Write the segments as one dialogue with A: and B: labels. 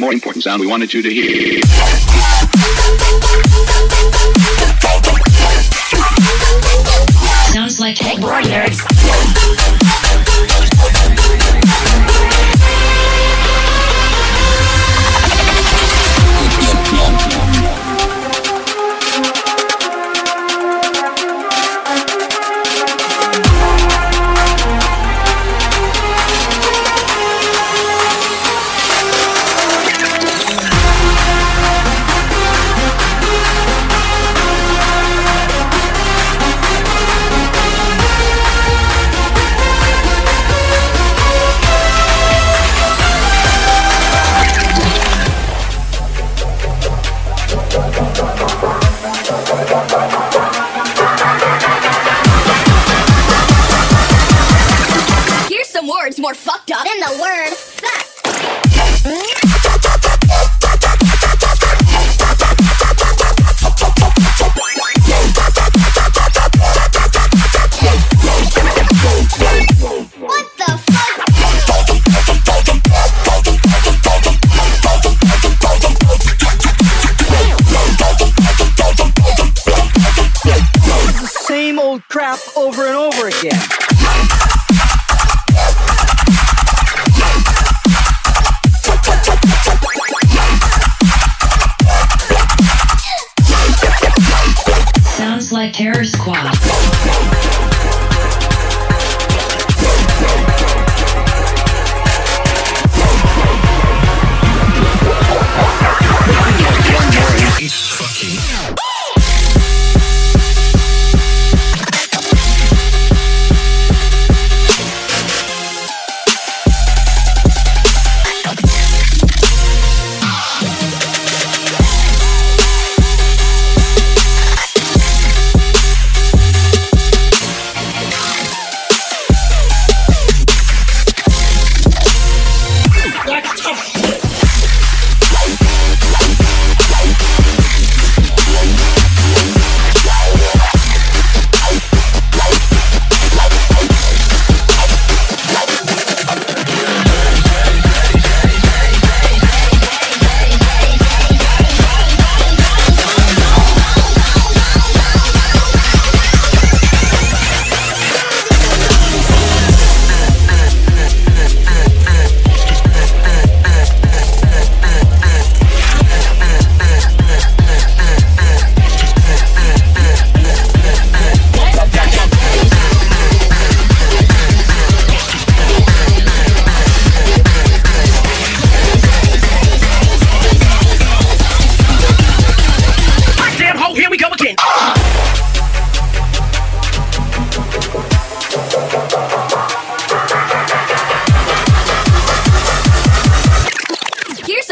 A: more important sound we wanted you to hear.
B: Same old crap over and over again.
C: Sounds like Terror Squad.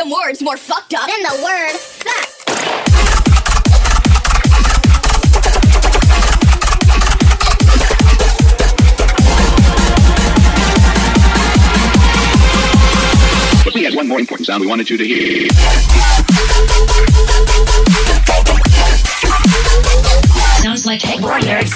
D: Some words more fucked up than the word fact.
A: But we had one more important sound we wanted you to hear.
C: Sounds like Hey Brothers.